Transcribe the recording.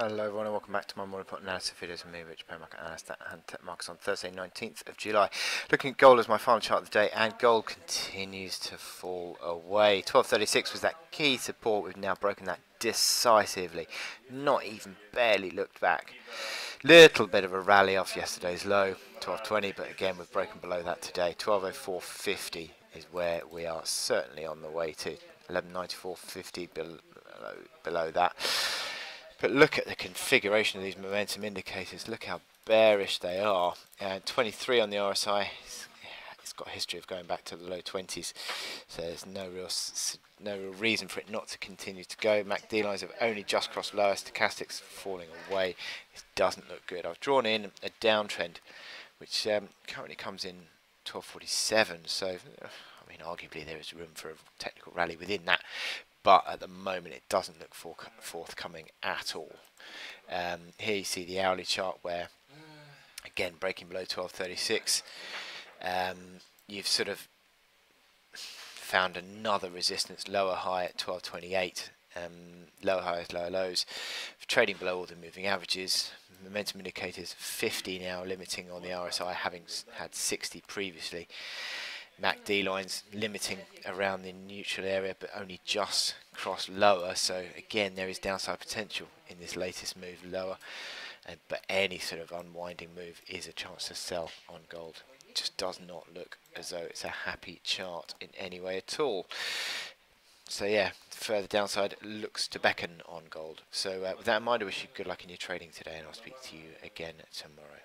Hello everyone and welcome back to my morning report analysis videos with me, Rich Market Analyst at Hantec Markets on Thursday 19th of July. Looking at gold as my final chart of the day and gold continues to fall away. 1236 was that key support, we've now broken that decisively, not even barely looked back. Little bit of a rally off yesterday's low, 1220, but again we've broken below that today. 1204.50 is where we are certainly on the way to. 1194.50 below, below that. But look at the configuration of these momentum indicators. Look how bearish they are. And 23 on the RSI. It's got a history of going back to the low 20s, so there's no real no real reason for it not to continue to go. MACD lines have only just crossed lower. Stochastics falling away. It doesn't look good. I've drawn in a downtrend, which um, currently comes in 1247. So, I mean, arguably there is room for a technical rally within that but at the moment it doesn't look for forthcoming at all. Um, here you see the hourly chart where, again, breaking below 1236, um, you've sort of found another resistance, lower high at 1228, um, lower highs, lower lows, trading below all the moving averages. Momentum indicators 50 now, limiting on the RSI, having had 60 previously. MACD lines limiting around the neutral area but only just cross lower. So again there is downside potential in this latest move lower. And, but any sort of unwinding move is a chance to sell on gold. Just does not look as though it's a happy chart in any way at all. So yeah further downside looks to beckon on gold. So uh, with that in mind I wish you good luck in your trading today and I'll speak to you again tomorrow